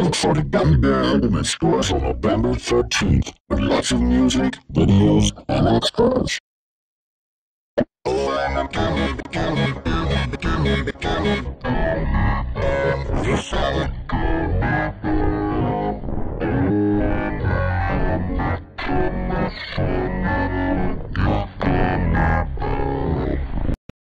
Look for the Gambia album at stores on November 13th with lots of music, videos, and extras. Oh,